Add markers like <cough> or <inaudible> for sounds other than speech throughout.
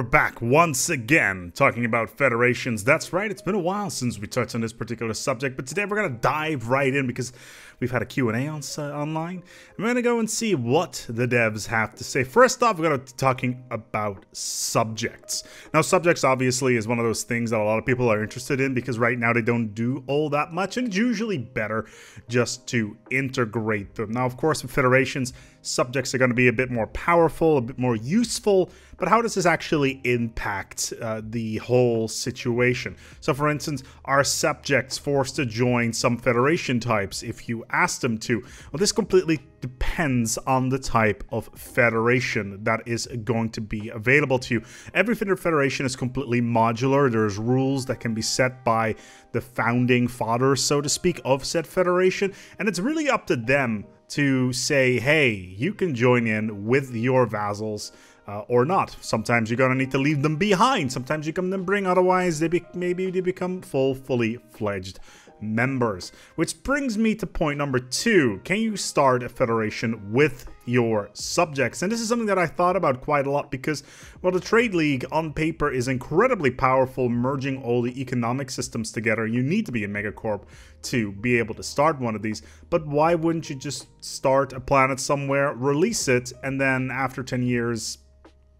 We're back once again talking about federations. That's right, it's been a while since we touched on this particular subject, but today we're going to dive right in because we've had a Q&A on, uh, online. We're going to go and see what the devs have to say. First off, we're going to be talking about subjects. Now, subjects obviously is one of those things that a lot of people are interested in because right now they don't do all that much, and it's usually better just to integrate them. Now, of course, with federations, subjects are going to be a bit more powerful, a bit more useful, but how does this actually impact uh, the whole situation? So, for instance, are subjects forced to join some federation types if you ask them to? Well, this completely depends on the type of federation that is going to be available to you. Every federation is completely modular. There's rules that can be set by the founding fathers, so to speak, of said federation, and it's really up to them to say, hey, you can join in with your vassals uh, or not. Sometimes you're gonna need to leave them behind. Sometimes you can then bring, otherwise they be maybe they become full, fully fledged members. Which brings me to point number two. Can you start a federation with your subjects? And this is something that I thought about quite a lot because, well, the Trade League on paper is incredibly powerful, merging all the economic systems together. You need to be a megacorp to be able to start one of these. But why wouldn't you just start a planet somewhere, release it, and then after 10 years,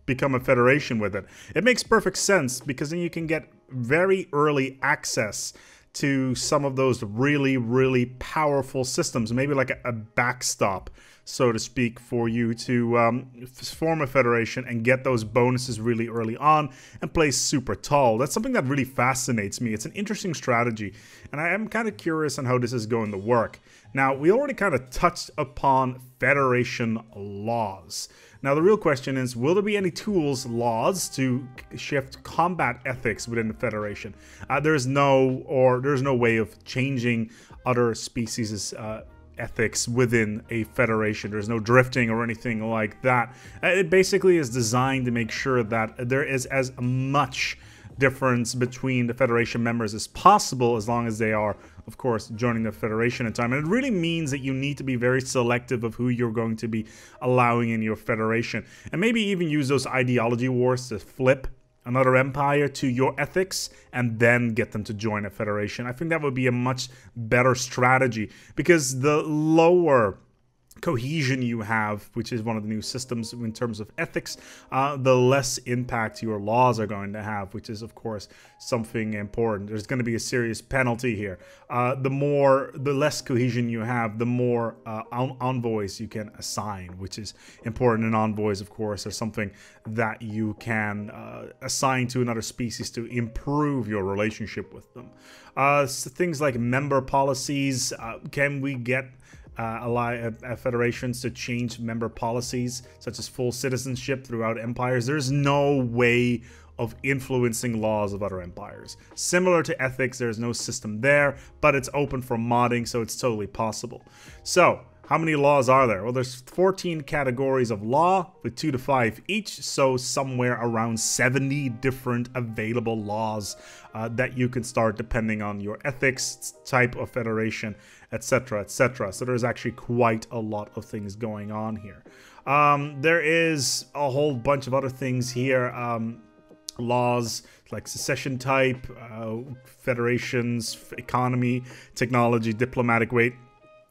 become a federation with it? It makes perfect sense because then you can get very early access to some of those really, really powerful systems, maybe like a, a backstop, so to speak, for you to um, form a federation and get those bonuses really early on and play super tall. That's something that really fascinates me. It's an interesting strategy, and I am kind of curious on how this is going to work. Now, we already kind of touched upon federation laws. Now, the real question is will there be any tools, laws to shift combat ethics within the Federation? Uh, there's no, or there's no way of changing other species' uh, ethics within a federation. There's no drifting or anything like that. Uh, it basically is designed to make sure that there is as much difference between the Federation members as possible as long as they are of course, joining the Federation in time. And it really means that you need to be very selective of who you're going to be allowing in your Federation. And maybe even use those ideology wars to flip another empire to your ethics and then get them to join a federation. I think that would be a much better strategy because the lower cohesion you have, which is one of the new systems in terms of ethics, uh, the less impact your laws are going to have, which is, of course, something important. There's going to be a serious penalty here. Uh, the more, the less cohesion you have, the more uh, envoys you can assign, which is important. And envoys, of course, are something that you can uh, assign to another species to improve your relationship with them. Uh, so things like member policies, uh, can we get uh, uh, uh, federations to change member policies, such as full citizenship throughout empires. There's no way of influencing laws of other empires. Similar to ethics, there's no system there, but it's open for modding, so it's totally possible. So, how many laws are there? Well, there's 14 categories of law with 2 to 5 each, so somewhere around 70 different available laws uh, that you can start depending on your ethics, type of federation, etc., etc. So there's actually quite a lot of things going on here. Um, there is a whole bunch of other things here. Um, laws like secession type, uh, federations, economy, technology, diplomatic weight.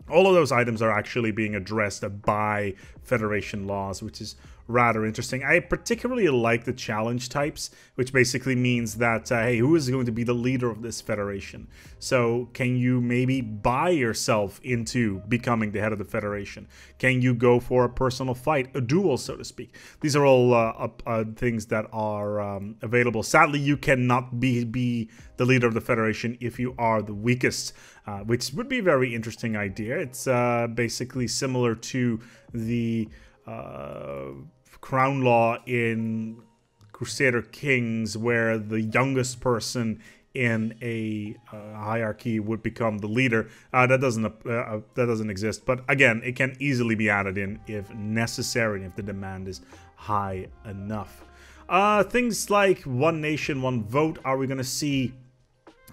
All of those items are actually being addressed by federation laws, which is rather interesting. I particularly like the challenge types, which basically means that, uh, hey, who is going to be the leader of this federation? So can you maybe buy yourself into becoming the head of the federation? Can you go for a personal fight, a duel, so to speak? These are all uh, uh, things that are um, available. Sadly, you cannot be, be the leader of the federation if you are the weakest, uh, which would be a very interesting idea. It's uh, basically similar to the uh, crown law in Crusader Kings, where the youngest person in a uh, hierarchy would become the leader. Uh, that doesn't uh, uh, that doesn't exist. But again, it can easily be added in if necessary, if the demand is high enough. Uh, things like one nation, one vote. Are we going to see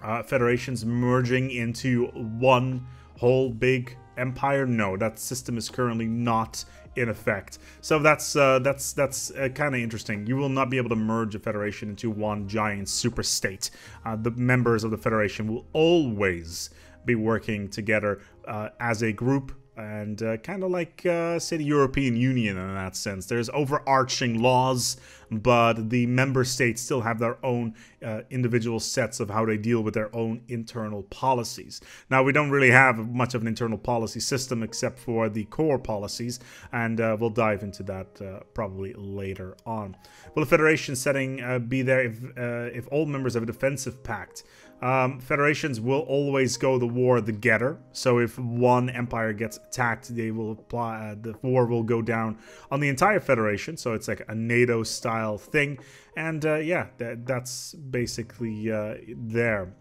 uh, federations merging into one whole big empire. No, that system is currently not in effect. So that's uh, that's that's uh, kind of interesting. You will not be able to merge a federation into one giant super state. Uh, the members of the federation will always be working together uh, as a group and uh, kind of like uh, say the European Union in that sense. There's overarching laws, but the member states still have their own uh, individual sets of how they deal with their own internal policies. Now we don't really have much of an internal policy system except for the core policies, and uh, we'll dive into that uh, probably later on. Will the Federation setting uh, be there if if all members have a defensive pact? Um, federations will always go the war the getter. So if one empire gets attacked, they will apply. Uh, the war will go down on the entire federation. So it's like a NATO style thing, and uh, yeah, that, that's basically uh, there.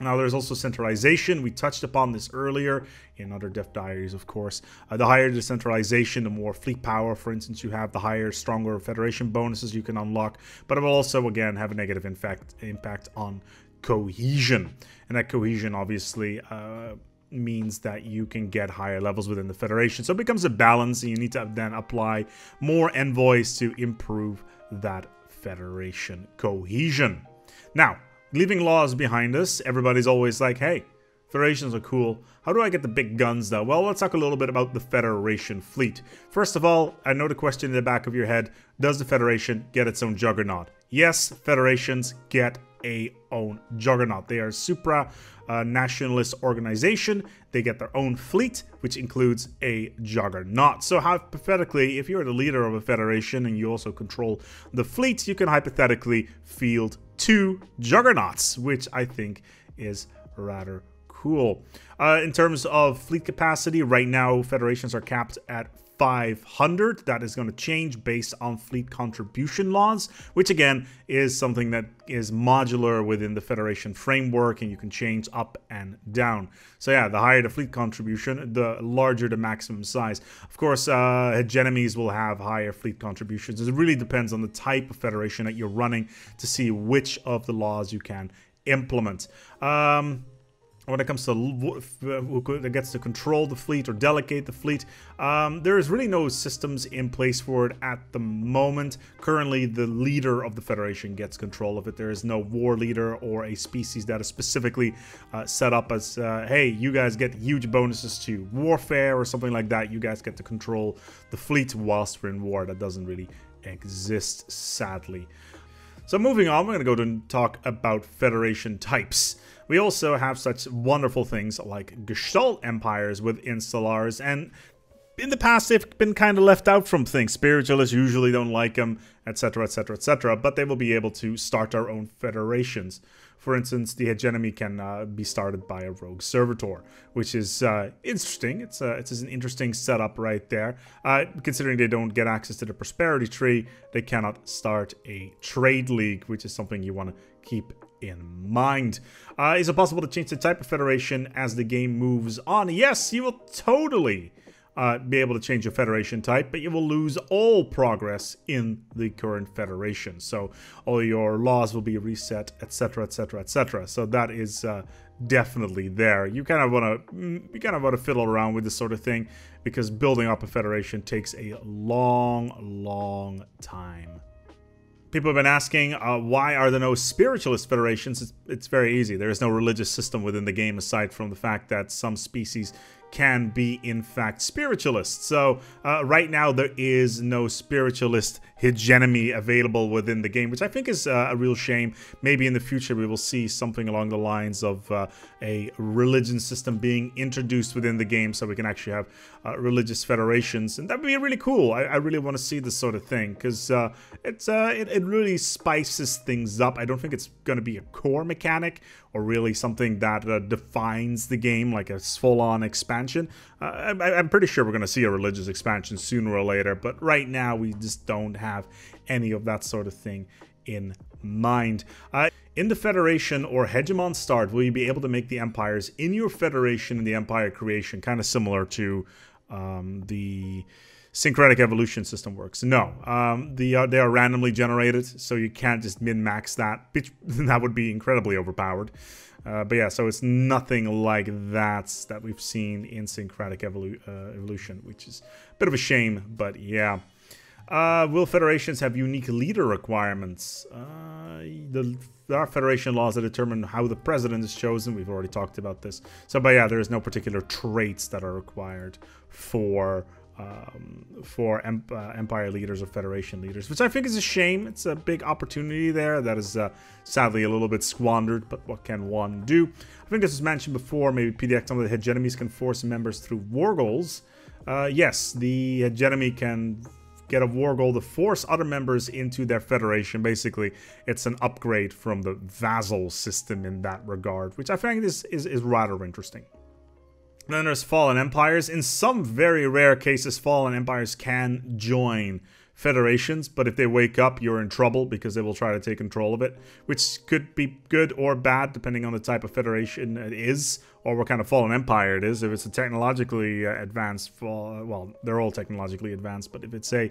Now, there's also centralization. We touched upon this earlier in other Dev Diaries, of course. Uh, the higher the centralization, the more fleet power, for instance, you have, the higher, stronger Federation bonuses you can unlock. But it will also, again, have a negative impact, impact on cohesion. And that cohesion obviously uh, means that you can get higher levels within the Federation. So it becomes a balance, and you need to then apply more envoys to improve that Federation cohesion. Now, leaving laws behind us, everybody's always like, hey, Federations are cool. How do I get the big guns though? Well, let's talk a little bit about the Federation fleet. First of all, I know the question in the back of your head, does the Federation get its own juggernaut? Yes, Federations get a own juggernaut. They are supra uh, nationalist organization. They get their own fleet, which includes a juggernaut. So hypothetically, if you're the leader of a federation and you also control the fleet, you can hypothetically field two juggernauts, which I think is rather cool. Uh, in terms of fleet capacity, right now federations are capped at 500. That is going to change based on fleet contribution laws, which again is something that is modular within the Federation framework and you can change up and down. So yeah, the higher the fleet contribution, the larger the maximum size. Of course, uh, hegemonies will have higher fleet contributions. It really depends on the type of Federation that you're running to see which of the laws you can implement. Um, when it comes to who gets to control the fleet or delegate the fleet, um, there is really no systems in place for it at the moment. Currently, the leader of the Federation gets control of it. There is no war leader or a species that is specifically uh, set up as, uh, hey, you guys get huge bonuses to warfare or something like that. You guys get to control the fleet whilst we're in war. That doesn't really exist, sadly. So moving on, we're going to go to talk about Federation types. We also have such wonderful things like Gestalt empires within Stellaris, and in the past they've been kind of left out from things. Spiritualists usually don't like them, etc., etc., etc., but they will be able to start their own federations. For instance, the hegemony can uh, be started by a rogue servitor, which is uh, interesting. It's, uh, it's an interesting setup right there. Uh, considering they don't get access to the prosperity tree, they cannot start a trade league, which is something you want to keep in mind. Uh, is it possible to change the type of federation as the game moves on? Yes, you will totally uh, be able to change your federation type, but you will lose all progress in the current federation. So all your laws will be reset, etc., etc., etc. So that is uh, definitely there. You kind of want to mm, you kind of want to fiddle around with this sort of thing because building up a federation takes a long, long time. People have been asking, uh, why are there no spiritualist federations? It's, it's, very easy. There is no religious system within the game aside from the fact that some species can be, in fact, spiritualists. So, uh, right now, there is no spiritualist hegemony available within the game, which I think is uh, a real shame. Maybe in the future, we will see something along the lines of uh, a religion system being introduced within the game so we can actually have uh, religious federations. And that would be really cool. I, I really want to see this sort of thing because uh, uh, it, it really spices things up. I don't think it's going to be a core mechanic or really something that defines the game like a full-on expansion. Uh, I, am pretty sure we're going to see a religious expansion sooner or later, but right now we just don't have any of that sort of thing in mind. Uh, in the Federation or Hegemon Start, will you be able to make the empires in your Federation and the Empire creation, kind of similar to um, the syncretic evolution system works. No, um, the, uh, they are randomly generated, so you can't just min-max that. <laughs> that would be incredibly overpowered. Uh, but yeah, so it's nothing like that that we've seen in Syncretic Evolu uh, Evolution, which is a bit of a shame, but yeah. Uh, will federations have unique leader requirements? Uh, the, there are federation laws that determine how the president is chosen. We've already talked about this. So, but yeah, there is no particular traits that are required for um, for emp uh, empire leaders or federation leaders, which I think is a shame. It's a big opportunity there that is uh, sadly a little bit squandered, but what can one do? I think this was mentioned before. Maybe PDX, some of the hegemonies can force members through war goals. Uh, yes, the hegemony can get a war goal to force other members into their federation. Basically, it's an upgrade from the vassal system in that regard, which I think is, is, is rather interesting. Then Fallen Empires. In some very rare cases, Fallen Empires can join federations, but if they wake up, you're in trouble because they will try to take control of it, which could be good or bad depending on the type of federation it is or what kind of fallen empire it is. If it's a technologically uh, advanced, fall, well, they're all technologically advanced, but if it's a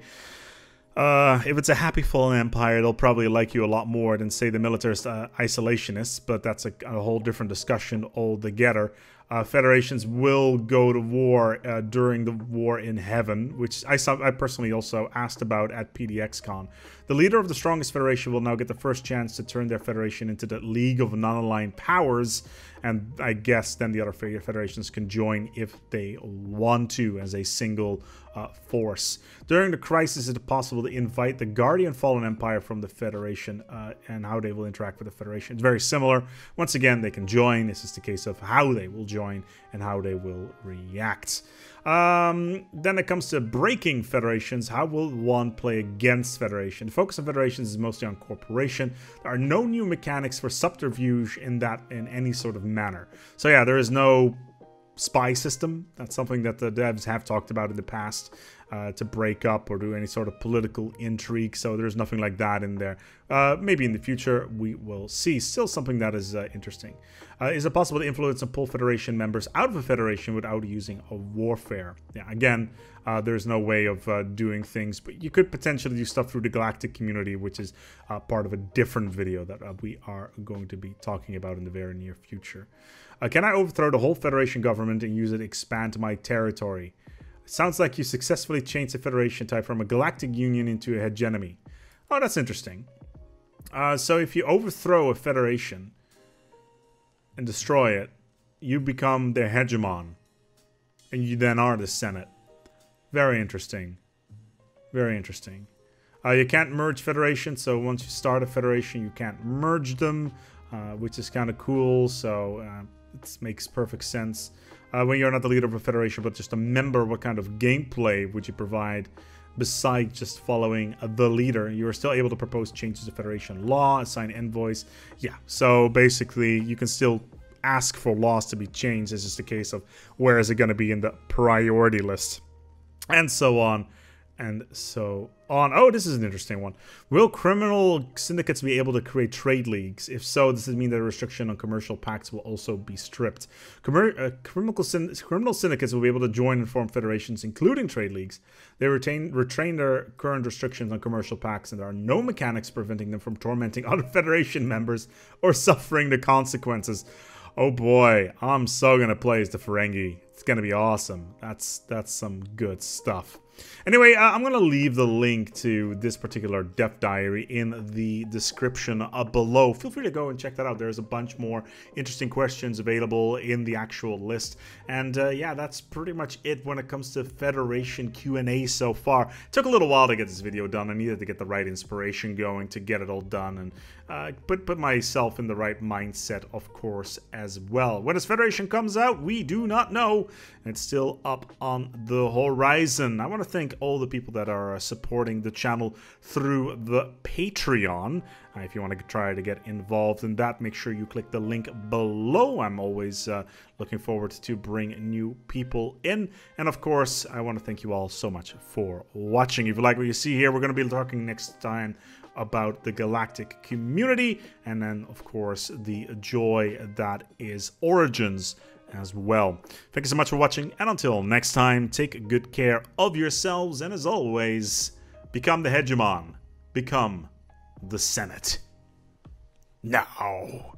uh, if it's a happy fallen empire, they'll probably like you a lot more than, say, the militarist uh, isolationists, but that's a, a, whole different discussion altogether uh, federations will go to war uh, during the war in heaven, which I, saw, I personally also asked about at PDXCon. The leader of the strongest federation will now get the first chance to turn their federation into the League of Non-Aligned Powers, and I guess then the other federations can join if they want to as a single uh, force. During the crisis, is it possible to invite the Guardian Fallen Empire from the Federation uh, and how they will interact with the Federation? It's very similar. Once again, they can join. This is the case of how they will join and how they will react. Um, then it comes to breaking federations. How will one play against federation? The focus of federations is mostly on corporation. There are no new mechanics for subterfuge in that in any sort of manner. So yeah, there is no spy system. That's something that the devs have talked about in the past uh, to break up or do any sort of political intrigue. So there's nothing like that in there. Uh, maybe in the future we will see. Still something that is uh, interesting. Uh, is it possible to influence and pull Federation members out of a Federation without using a warfare? Yeah, again, uh, there's no way of doing things, but you could potentially do stuff through the Galactic community, which is part of a different video that we are going to be talking about in the very near future. Can I overthrow the whole Federation government and use it to expand my territory? Sounds like you successfully changed the Federation type from a Galactic Union into a hegemony. Oh, that's interesting. Uh, so if you overthrow a Federation and destroy it, you become their hegemon. And you then are the Senate. Very interesting. Very interesting. Uh, you can't merge federations, so once you start a federation, you can't merge them, uh, which is kind of cool. So uh, it makes perfect sense. Uh, when you're not the leader of a federation, but just a member, what kind of gameplay would you provide besides just following the leader? You are still able to propose changes to federation law, assign envoys. Yeah, so basically you can still ask for laws to be changed. It's just a case of where is it going to be in the priority list and so on and so on. Oh, this is an interesting one. Will criminal syndicates be able to create trade leagues? If so, does it mean that a restriction on commercial pacts will also be stripped? Commer uh, criminal, criminal syndicates will be able to join and form federations, including trade leagues. They retain retain their current restrictions on commercial pacts, and there are no mechanics preventing them from tormenting <laughs> other federation members or suffering the consequences. Oh boy, I'm so gonna play as the Ferengi. It's gonna be awesome. That's that's some good stuff. Anyway, uh, I'm going to leave the link to this particular Dev Diary in the description up below. Feel free to go and check that out. There's a bunch more interesting questions available in the actual list. And uh, yeah, that's pretty much it when it comes to Federation Q&A so far. It took a little while to get this video done. I needed to get the right inspiration going to get it all done and uh, put, put myself in the right mindset, of course, as well. When this Federation comes out, we do not know. It's still up on the horizon. I want to thank all the people that are uh, supporting the channel through the Patreon. Uh, if you want to try to get involved in that, make sure you click the link below. I'm always uh, looking forward to bring new people in. And of course, I want to thank you all so much for watching. If you like what you see here, we're going to be talking next time about the galactic community and then of course the joy that is origins as well. Thank you so much for watching, and until next time, take good care of yourselves, and as always, become the hegemon. Become the Senate. Now.